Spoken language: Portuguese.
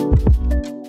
Música